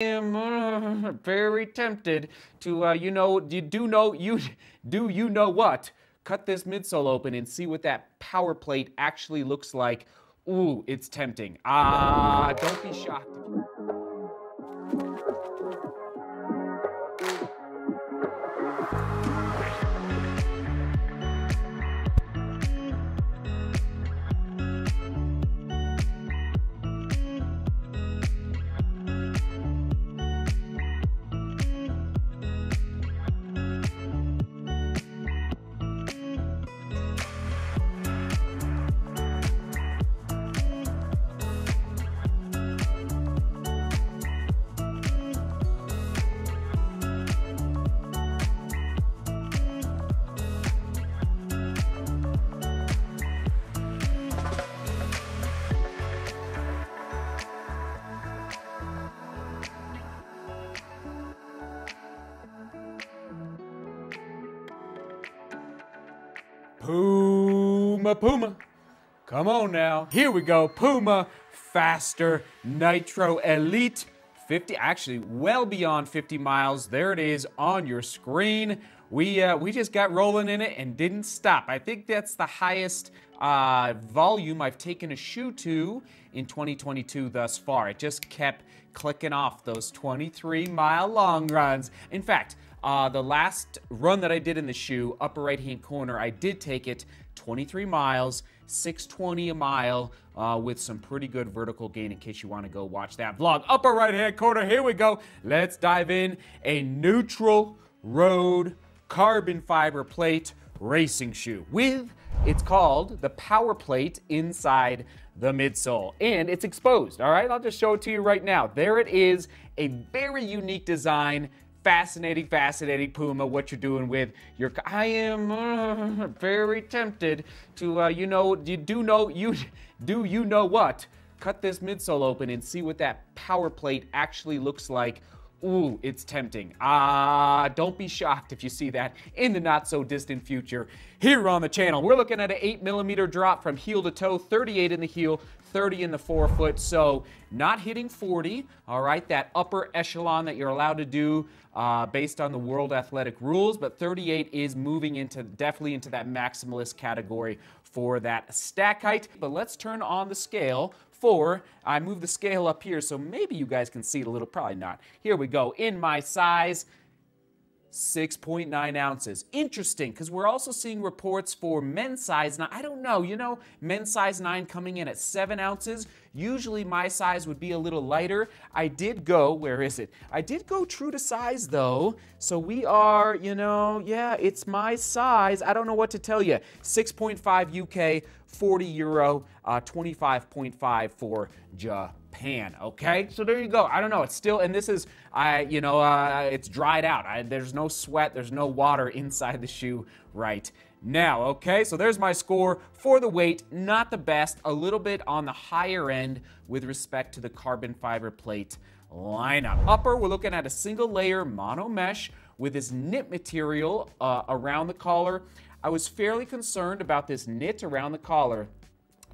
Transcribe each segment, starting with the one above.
am uh, very tempted to, uh, you know, you do know, you do you know what? Cut this midsole open and see what that power plate actually looks like. Ooh, it's tempting. Ah, don't be shocked. Puma, Puma. Come on now. Here we go. Puma Fast-R Nitro Elite 50, actually well beyond 50 miles. There it is on your screen. We, uh, we just got rolling in it and didn't stop. I think that's the highest uh, volume I've taken a shoe to in 2022 thus far. It just kept clicking off those 23 mile long runs. In fact, uh, the last run that I did in the shoe, upper right hand corner, I did take it 23 miles, 620 a mile, uh, with some pretty good vertical gain in case you want to go watch that vlog. Upper right hand corner, here we go. Let's dive in. A neutral road carbon fiber plate racing shoe with it's called the power plate inside the midsole and it's exposed all right i'll just show it to you right now there it is a very unique design fascinating, fascinating Puma, what you're doing with your. I am uh, very tempted to, uh, you know, you do know, you do you know what? Cut this midsole open and see what that power plate actually looks like. Ooh, it's tempting. Ah, uh, don't be shocked if you see that in the not so distant future here on the channel. We're looking at an 8 millimeter drop from heel to toe, 38 in the heel, 30 in the forefoot. So not hitting 40, all right, that upper echelon that you're allowed to do uh, based on the world athletic rules, but 38 is moving into definitely into that maximalist category for that stack height. But let's turn on the scale for, I move the scale up here so maybe you guys can see it a little, probably not. Here we go, in my size, 6.9 ounces. Interesting, because we're also seeing reports for men's size. Now, I don't know, you know, men's size 9 coming in at 7 ounces. Usually my size would be a little lighter. I did go, where is it? I did go true to size though. So we are, you know, yeah, it's my size. I don't know what to tell you. 6.5 UK, 40 euro, uh, 25.5 for Japan. Japan. Okay, so there you go. I don't know. It's still, and this is, I, you know, uh, it's dried out. I, there's no sweat. There's no water inside the shoe right now. Okay, so there's my score for the weight. Not the best. A little bit on the higher end with respect to the carbon fiber plate lineup. Upper, we're looking at a single layer mono mesh with this knit material uh, around the collar. I was fairly concerned about this knit around the collar,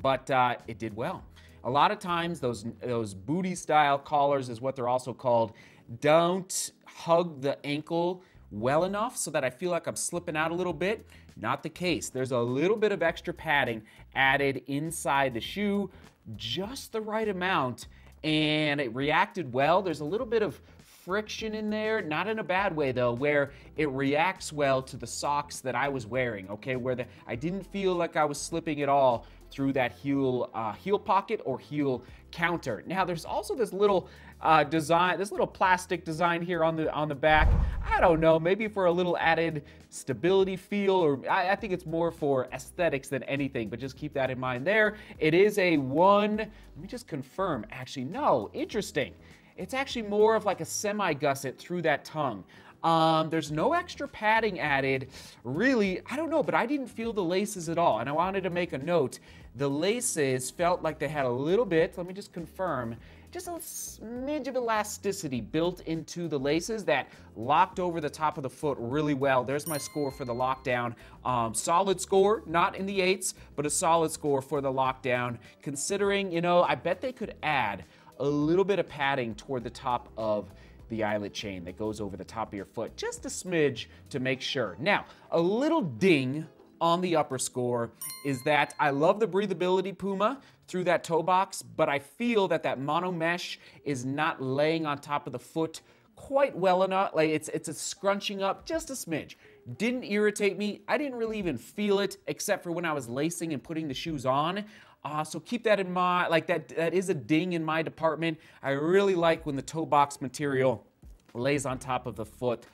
but uh, it did well. A lot of times, those, those booty style collars is what they're also called, don't hug the ankle well enough so that I feel like I'm slipping out a little bit. Not the case. There's a little bit of extra padding added inside the shoe, just the right amount, and it reacted well. There's a little bit of friction in there, not in a bad way though, where it reacts well to the socks that I was wearing, okay? Where the, I didn't feel like I was slipping at all through that heel uh, heel pocket or heel counter. Now there's also this little uh, design, this little plastic design here on the on the back. I don't know, maybe for a little added stability feel, or I, I think it's more for aesthetics than anything. But just keep that in mind. There, it is a one. Let me just confirm. Actually, no, interesting. It's actually more of like a semi gusset through that tongue. Um, there's no extra padding added. Really, I don't know, but I didn't feel the laces at all. And I wanted to make a note. The laces felt like they had a little bit, let me just confirm, just a smidge of elasticity built into the laces that locked over the top of the foot really well. There's my score for the lockdown. Um, solid score, not in the eights, but a solid score for the lockdown. Considering, you know, I bet they could add a little bit of padding toward the top of the eyelet chain that goes over the top of your foot, just a smidge to make sure. Now, a little ding on the upper score is that I love the breathability Puma through that toe box, but I feel that that mono mesh is not laying on top of the foot quite well enough. Like it's it's a scrunching up just a smidge. Didn't irritate me. I didn't really even feel it except for when I was lacing and putting the shoes on. Uh, so keep that in mind. Like that that is a ding in my department. I really like when the toe box material lays on top of the foot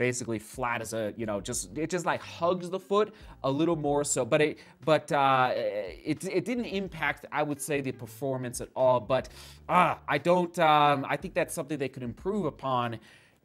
basically flat as a you know just it just like hugs the foot a little more so but it but uh, it, it didn't impact i would say the performance at all but uh, i don't um, i think that's something they could improve upon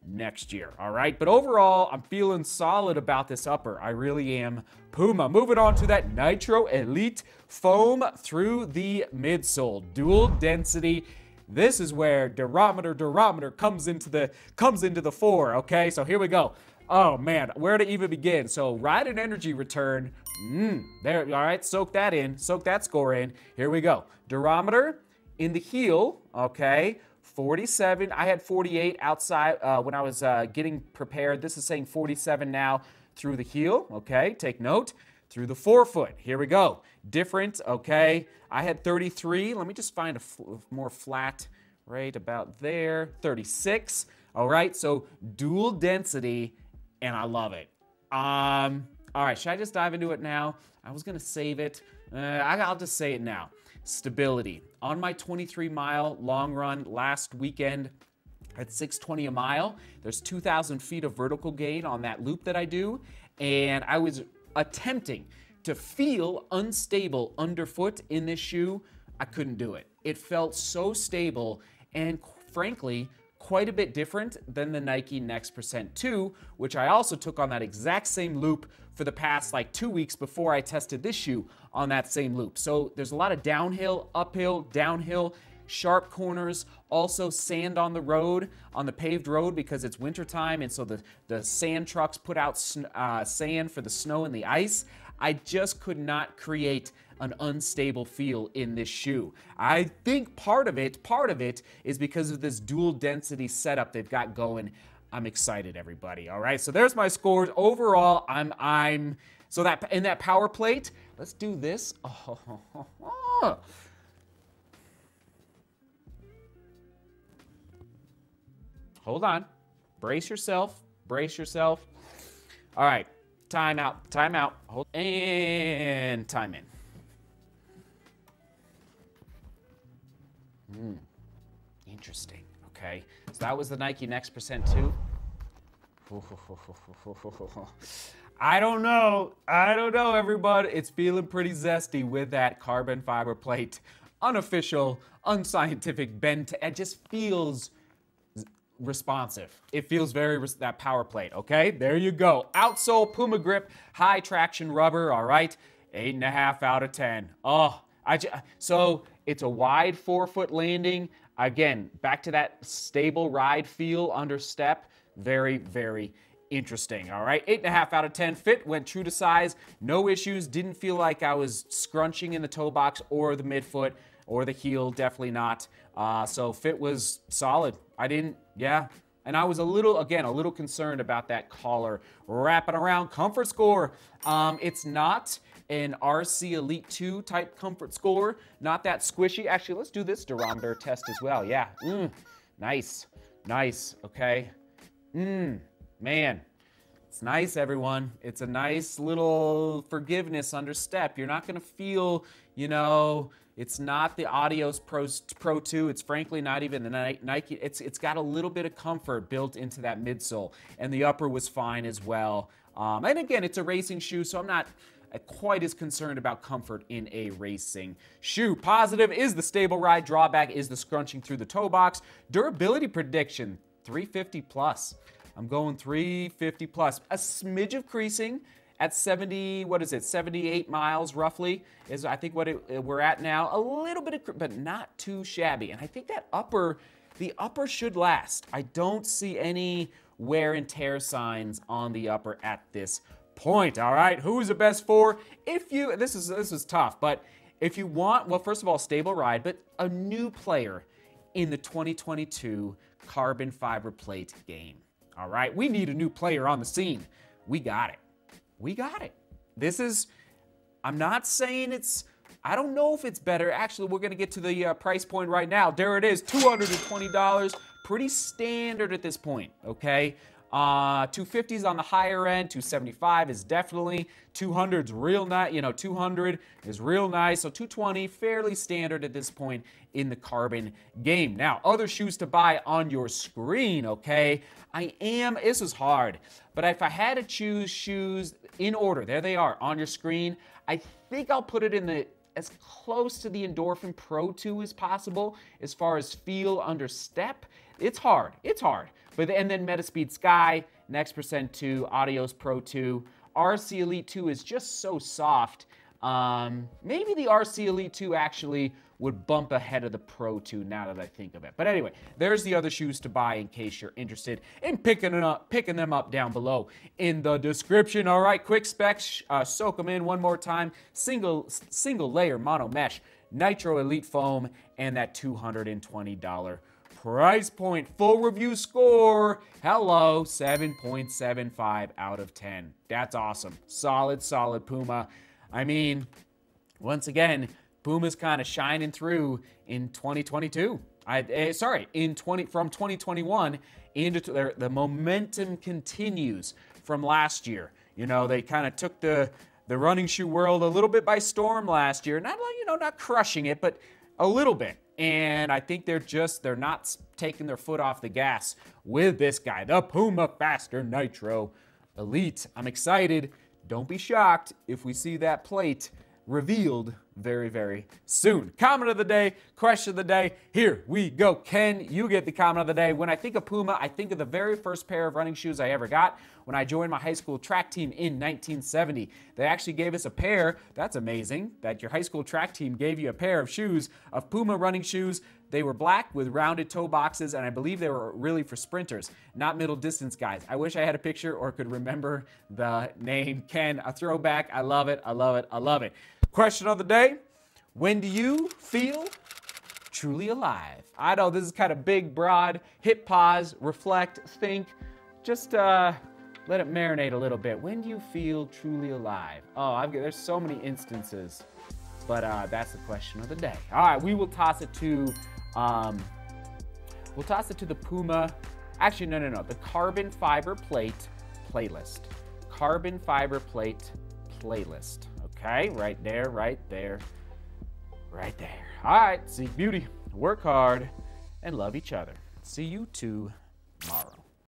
next year all right but overall i'm feeling solid about this upper i really am puma moving on to that nitro elite foam through the midsole dual density this is where durometer, durometer comes into the comes into the fore. Okay, so here we go. Oh man, where to even begin? So ride and energy return. Mm, there. All right, soak that in. Soak that score in. Here we go. Durometer in the heel. Okay. 47. I had 48 outside uh, when I was uh, getting prepared. This is saying 47 now through the heel. Okay, take note. Through the forefoot. Here we go. Different. Okay. I had 33. Let me just find a more flat right about there. 36. All right, so dual density, and I love it. Um, all right, should I just dive into it now? I was gonna save it. Uh, I'll just say it now. Stability. On my 23 mile long run last weekend at 620 a mile, there's 2,000 feet of vertical gain on that loop that I do, and I was attempting to feel unstable underfoot in this shoe, I couldn't do it. It felt so stable and frankly, quite a bit different than the Nike Next Percent 2, which I also took on that exact same loop for the past like two weeks before I tested this shoe on that same loop. So there's a lot of downhill, uphill, downhill, sharp corners, also sand on the road, on the paved road because it's wintertime and so the, the sand trucks put out uh, sand for the snow and the ice. I just could not create an unstable feel in this shoe. I think part of it, part of it is because of this dual density setup they've got going. I'm excited, everybody. All right, so there's my scores. Overall, I'm I'm so that in that power plate. Let's do this. Oh, Hold on. Brace yourself. Brace yourself. All right. Time out. Time out. Hold and time in. Hmm. Interesting. Okay. So that was the Nike Next Percent 2. I don't know. I don't know, everybody. It's feeling pretty zesty with that carbon fiber plate. Unofficial, unscientific bent. It just feels responsive. It feels very that power plate. Okay, there you go. Outsole Puma Grip high traction rubber. All right, eight and a half out of ten. Oh, I j- so it's a wide forefoot landing. Again, back to that stable ride feel under step. Very, very interesting. All right, eight and a half out of 10. Fit went true to size. No issues. Didn't feel like I was scrunching in the toe box or the midfoot or the heel. Definitely not. Uh, so fit was solid. I didn't, yeah. And I was a little, again, a little concerned about that collar wrapping around. Comfort score, um, it's not an RC Elite 2 type comfort score. Not that squishy. Actually, let's do this durometer test as well. Yeah, mm, nice, nice, okay. Mmm, man, it's nice, everyone. It's a nice little forgiveness under step. You're not gonna feel, you know, it's not the Adios Pro, Pro 2. It's frankly not even the Nike. It's, it's got a little bit of comfort built into that midsole. And the upper was fine as well. Um, and again, it's a racing shoe, so I'm not quite as concerned about comfort in a racing shoe. Positive is the stable ride. Drawback is the scrunching through the toe box. Durability prediction 350 plus. I'm going 350 plus. A smidge of creasing at 70, what is it, 78 miles roughly is I think what it, uh, we're at now. A little bit of, but not too shabby. And I think that upper, the upper should last. I don't see any wear and tear signs on the upper at this point. All right, who's the best for? If you, this is this is tough, but if you want, well, first of all, stable ride, but a new player in the 2022 carbon fiber plate game. All right, we need a new player on the scene. We got it. We got it. This is, I'm not saying it's, I don't know if it's better. Actually, we're to get to the uh, price point right now. There it is, $220. Pretty standard at this point, okay? Uh, 250 is on the higher end. 275 is definitely. 200 is real nice. You know, 200 is real nice. So 220, fairly standard at this point in the carbon game. Now, other shoes to buy on your screen, okay? I am, this is hard, but if I had to choose shoes in order, there they are on your screen, I think I'll put it in the as close to the Endorphin Pro 2 as possible as far as feel under step. It's hard. It's hard. But and then Metaspeed Sky, Next Percent 2, Adios Pro 2. RC Elite 2 is just so soft. Um, maybe the RC Elite 2 actually would bump ahead of the Pro 2 now that I think of it. But anyway, there's the other shoes to buy in case you're interested in picking them up, picking them up down below in the description. All right, quick specs, uh, soak them in one more time. Single single layer mono mesh, Nitro Elite foam, and that $220 price point. Full review score, hello, 7.75 out of 10. That's awesome. Solid, solid Puma. I mean, once again, Puma's kind of shining through in 2022. I, eh, sorry, in 20 from 2021 into the, the momentum continues from last year. You know, they kind of took the the running shoe world a little bit by storm last year. Not you know, not crushing it, but a little bit. And I think they're just they're not taking their foot off the gas with this guy, the Puma Fast-R Nitro Elite. I'm excited. Don't be shocked if we see that plate revealed very, very soon. Comment of the day, question of the day. Here we go. Can you get the comment of the day? When I think of Puma, I think of the very first pair of running shoes I ever got when I joined my high school track team in 1970. They actually gave us a pair. That's amazing that your high school track team gave you a pair of shoes, of Puma running shoes. They were black with rounded toe boxes, and I believe they were really for sprinters, not middle distance guys. I wish I had a picture or could remember the name. Ken, a throwback. I love it. I love it. I love it. Question of the day When do you feel truly alive? I know this is kind of big, broad. Hit pause, reflect, think. Just uh, let it marinate a little bit. When do you feel truly alive? Oh, I've, there's so many instances, but uh, that's the question of the day. All right, we will toss it to, um, we'll toss it to the Puma. Actually, no, no, no. The carbon fiber plate playlist. Carbon fiber plate playlist. Okay, right there, right there, right there. All right, seek beauty, work hard, and love each other. See you tomorrow.